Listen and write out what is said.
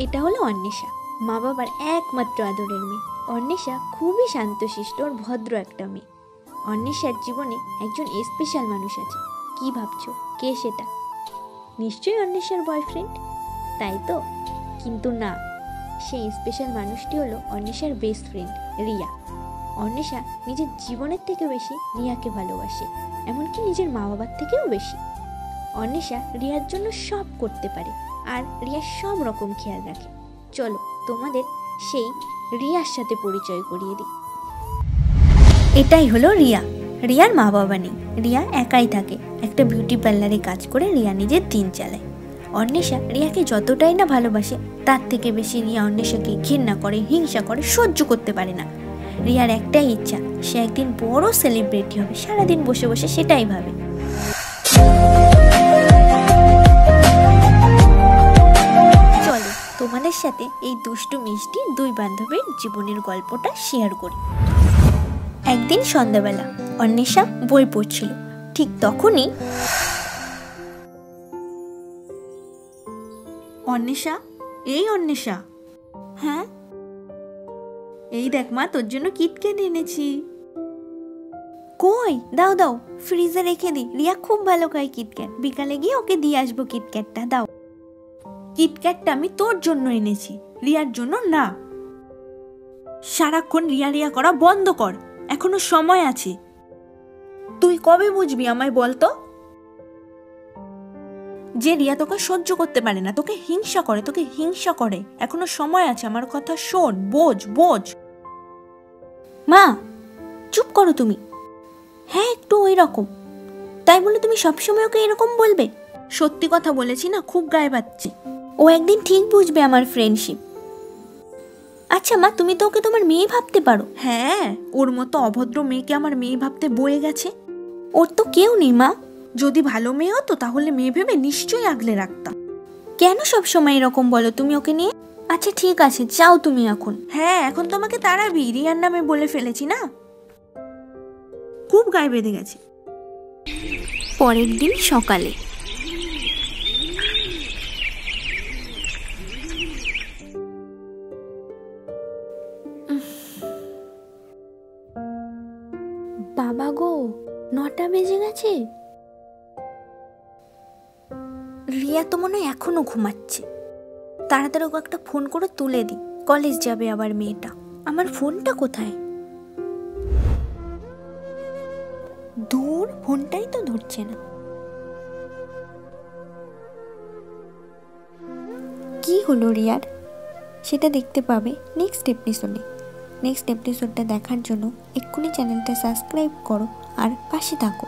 এটা হলো অন্বেষা, মা বাবার একমাত্র আদরের মেয়ে। অন্বেষা খুবই শান্তশিষ্ট আর ভদ্র একটা মেয়ে। অন্বেষার জীবনে একজন স্পেশাল মানুষ আছে। কি ভাবছ? কে সেটা? নিশ্চয়ই অন্বেষার বয়ফ্রেন্ড তাই তো? কিন্তু না, সেই স্পেশাল মানুষটি হলো অন্বেষার বেস্ট ফ্রেন্ড রিয়া। অন্বেষা নিজের জীবনের থেকে বেশি রিয়াকে ভালোবাসে, এমনকি নিজের মা বাবার থেকেও বেশি। অন্বেষা রিয়ার জন্য সব করতে পারে। আর রিয়ার সব রকম খেয়াল রাখে। চলো, তোমাদের সেই রিয়ার সাথে পরিচয় করিয়ে দিই। এটাই হলো রিয়া। রিয়ার মা বাবা নেই। রিয়া একাই থাকে। একটা বিউটি পার্লারে কাজ করে রিয়া নিজের দিন চালায়। অন্বেষা রিয়াকে যতটাই না ভালোবাসে, তার থেকে বেশি রিয়া অন্বেষাকে ঘৃণা করে, হিংসা করে, সহ্য করতে পারে না। রিয়ার একটাই ইচ্ছা, সে একদিন বড় সেলিব্রিটি হবে, সারাদিন বসে বসে সেটাই ভাবে। সাথে এই দুষ্টু মিষ্টি দুই বান্ধবীর জীবনের গল্পটা শেয়ার করি। একদিন সন্ধ্যাবেলা অন্বেষা বই পড়ছিল, ঠিক তখনই অন্বেষা, এই অন্বেষা। হ্যাঁ? এই দেখ মা, তোর জন্য কিটক্যাট এনেছি। কই? দাও দাও ফ্রিজে রেখে দিই রিয়া খুব ভালো খায় কিটক্যাট বিকালে গিয়ে ওকে দিয়ে আসব কিটক্যাটটা দাও। কিটক্যাটটা আমি তোর জন্য এনেছি, রিয়ার জন্য না। সারাক্ষণ রিয়া রিয়া করা বন্ধ কর, এখনও সময় আছে। তুই কবে বুঝবি আমায় বলতো যে রিয়া তোকে সহ্য করতে পারে না, তোকে হিংসা করে, তোকে হিংসা করে। এখনও সময় আছে, আমার কথা শোন, বোঝ বোঝ। মা, চুপ করো তুমি। হ্যাঁ একটু ওই রকম। তাই বলে তুমি সবসময় ওকে এরকম বলবে? সত্যি কথা বলেছি না, খুব গায়ে পাচ্ছি ও একদিন ঠিক বুঝবে আমার ফ্রেন্ডশিপ আচ্ছা মা তুমি তো ওকে তোমার মেয়ে ভাবতে পারো। হ্যাঁ ওর মতো অভদ্র মেয়েকে আমার মেয়ে ভাবতে বয়ে গেছে। ওর তো কেউ নেই মা। যদি ভালো মেয়ে হতো তাহলে মেয়ে ভেবে নিশ্চয়ই আগলে রাখতাম। কেন সব সময় এরকম বলো তুমি ওকে নিয়ে? আচ্ছা ঠিক আছে যাও তুমি এখন। হ্যাঁ এখন তো আমাকে তাড়াবি রিয়ার নামে বলে ফেলেছি না? খুব গায়ে বেঁধে গেছে। পরের দিন সকালে। বাবা গো, নটা বেজে গেছে। রিয়া তো মনে হয় এখনও ঘুমাচ্ছে। তাড়াতাড়ি ওকে একটা ফোন করে তুলে দিই। কলেজ যাবে আবার মেয়েটা। আমার ফোনটা কোথায়? দূর, ফোনটাই তো ধরছে না। কি হলো রিয়ার? সেটা দেখতে পাবে নেক্সট এপিসোডে নেক্সট এপিসোডটা দেখার জন্য এক্ষুনি চ্যানেলটা সাবস্ক্রাইব করো আর পাশে থাকো।